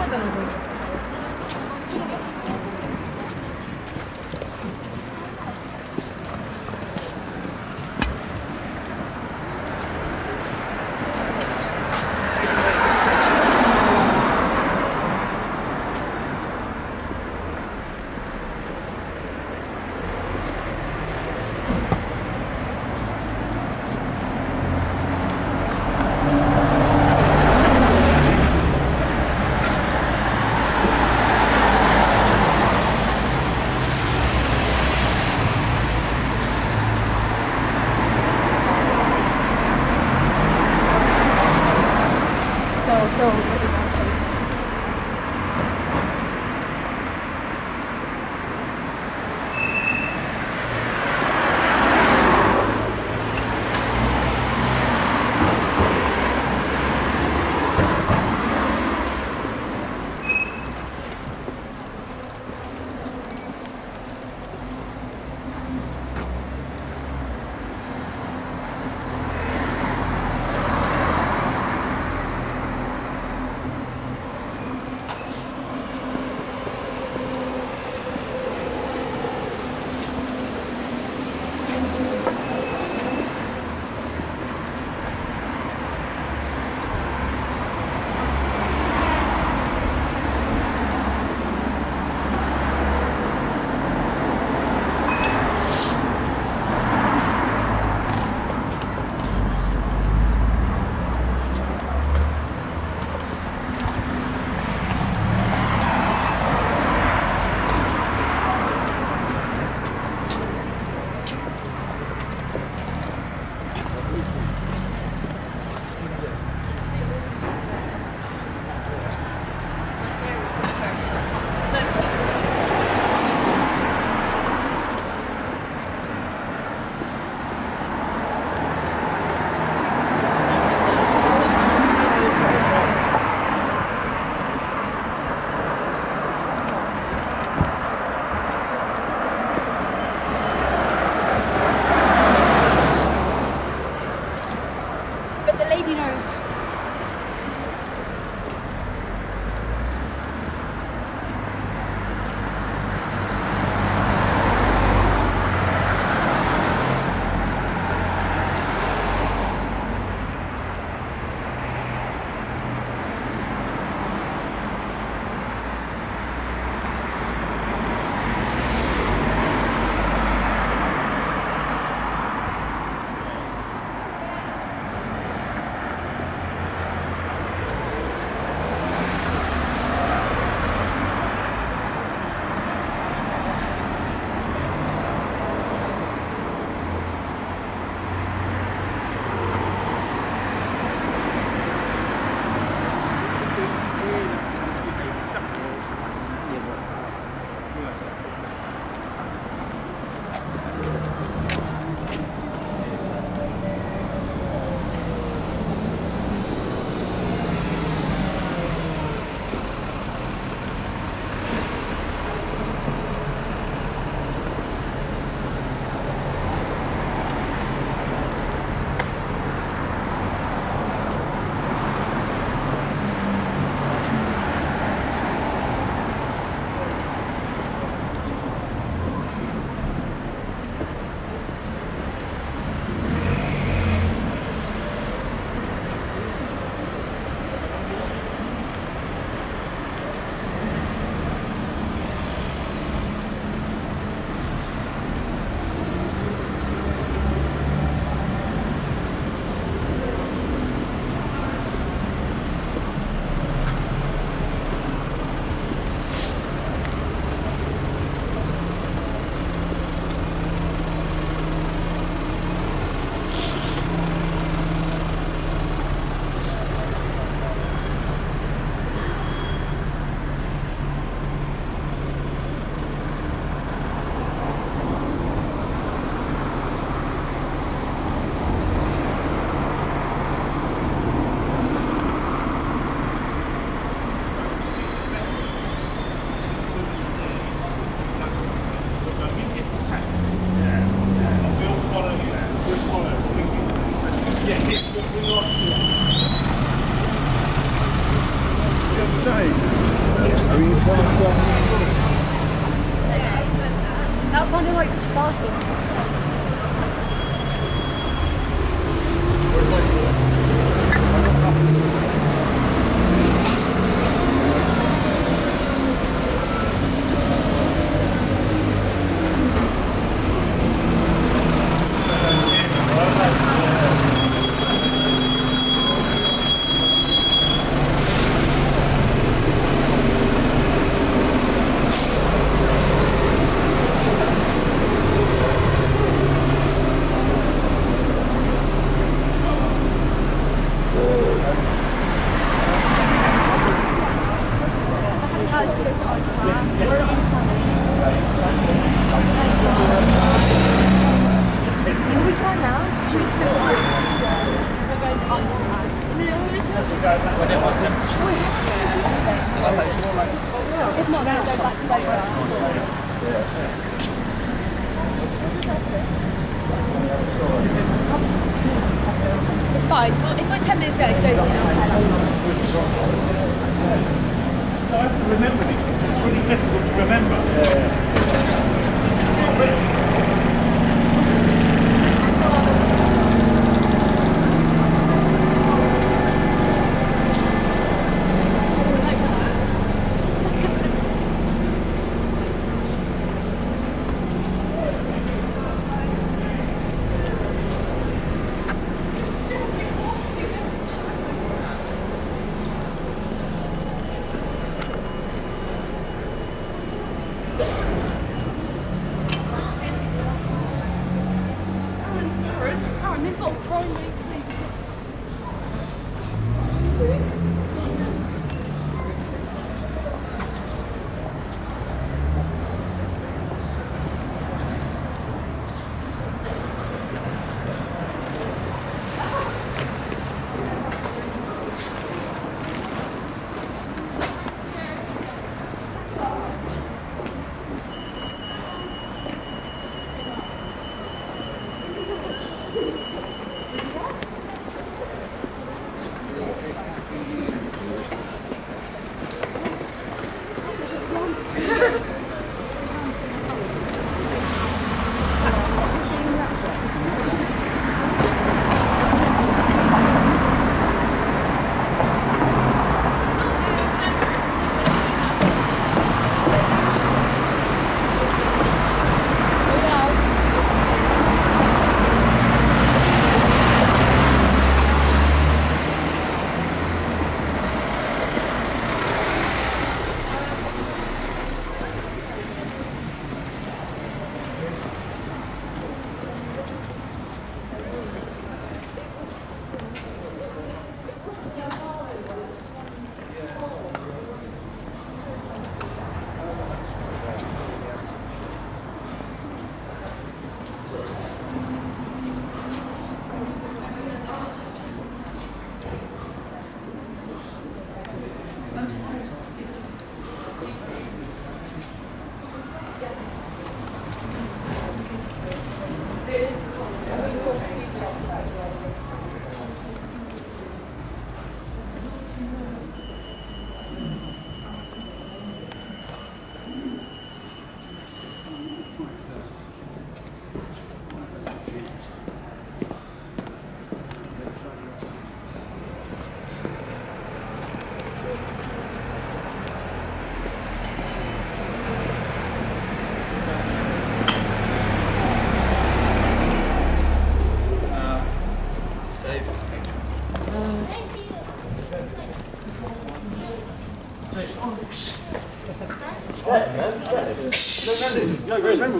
我。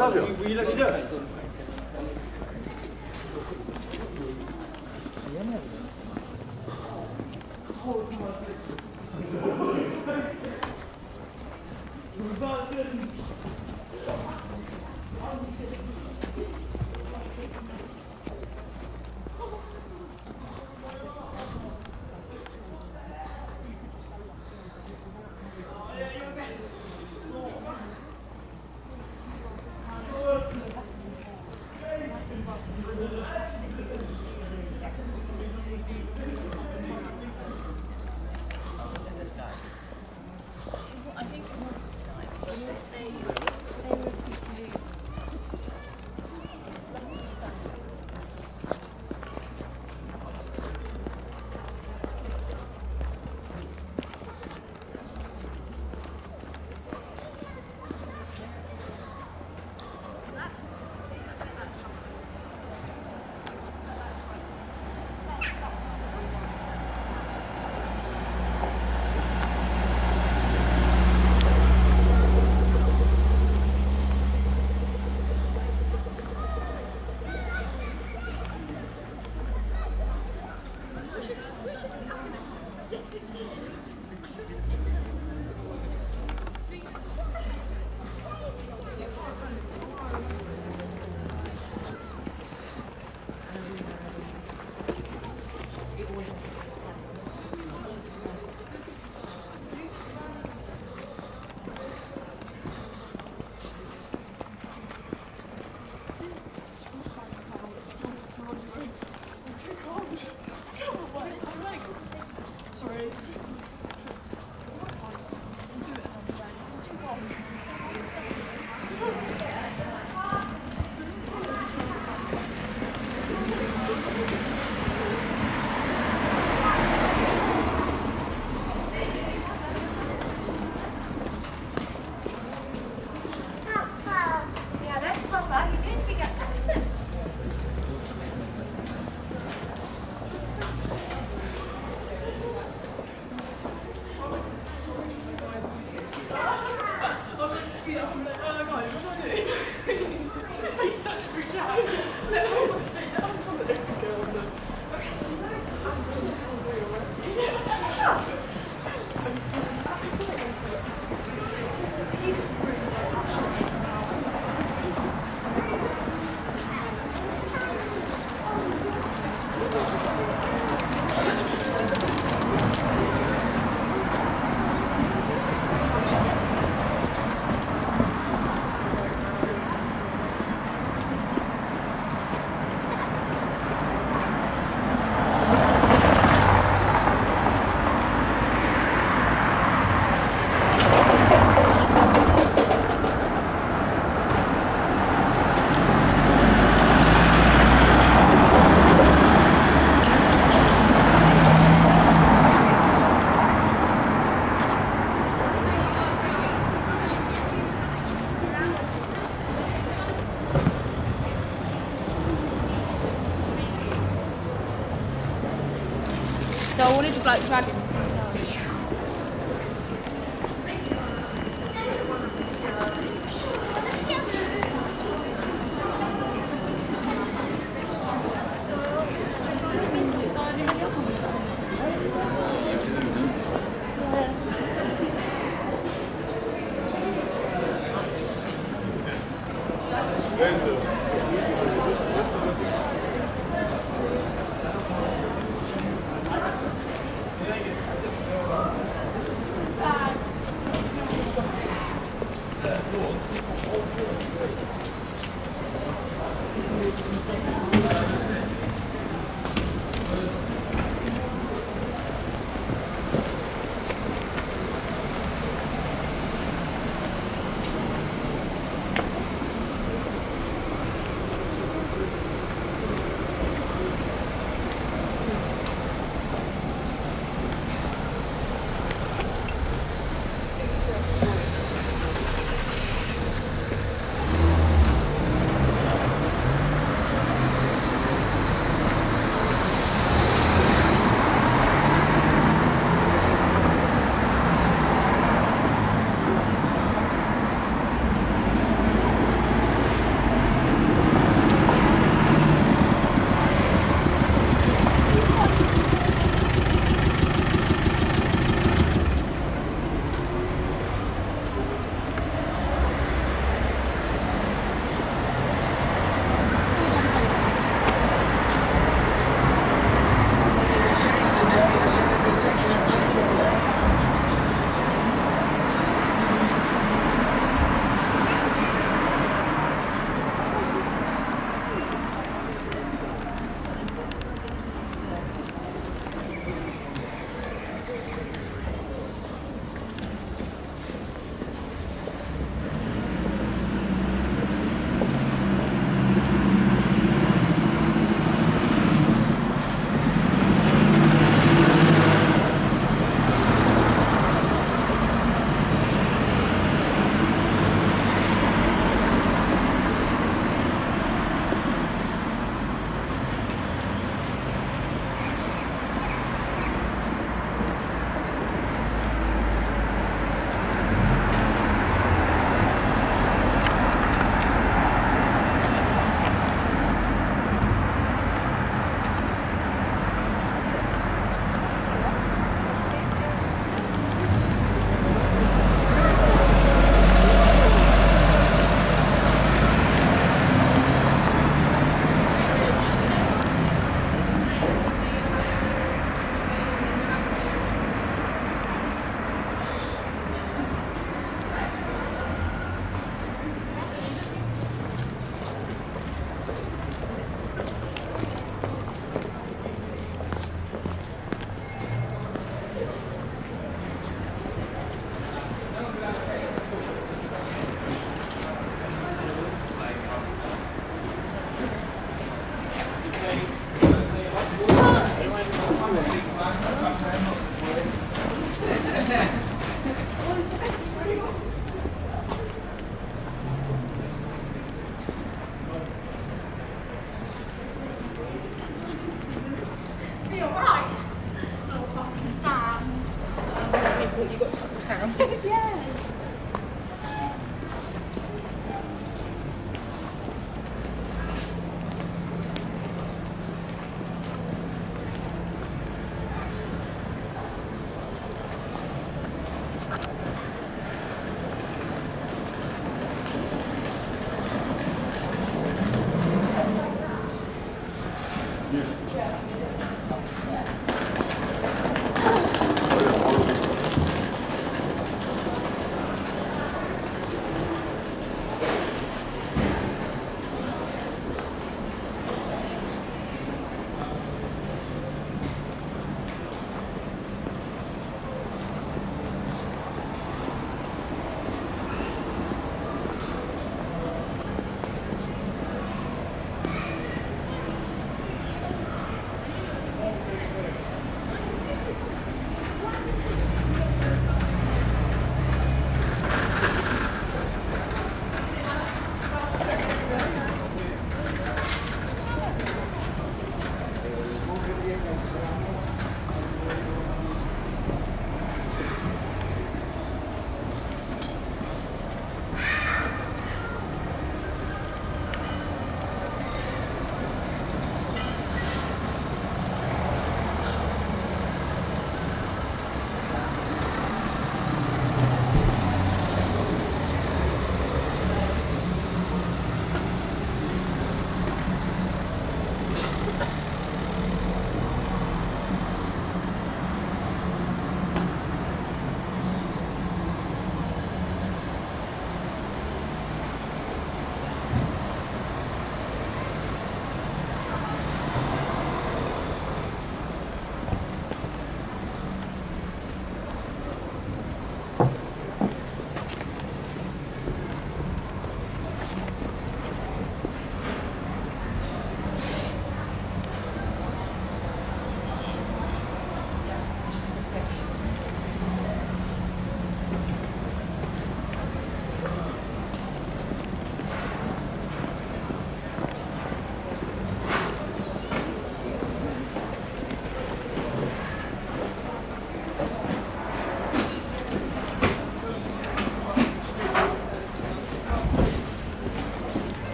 Savio.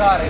got it.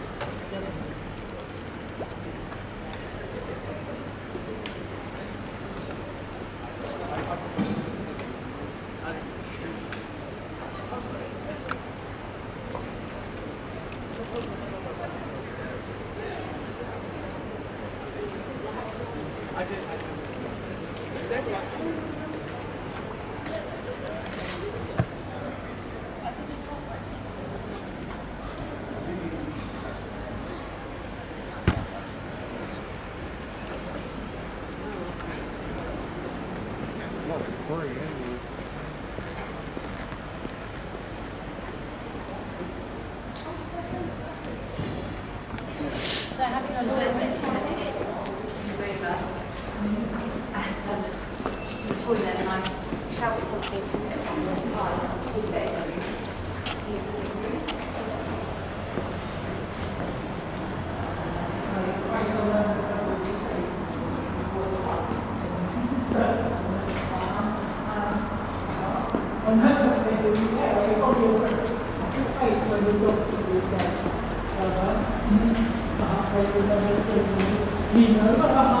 になるか。